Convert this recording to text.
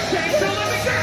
chance to let me go!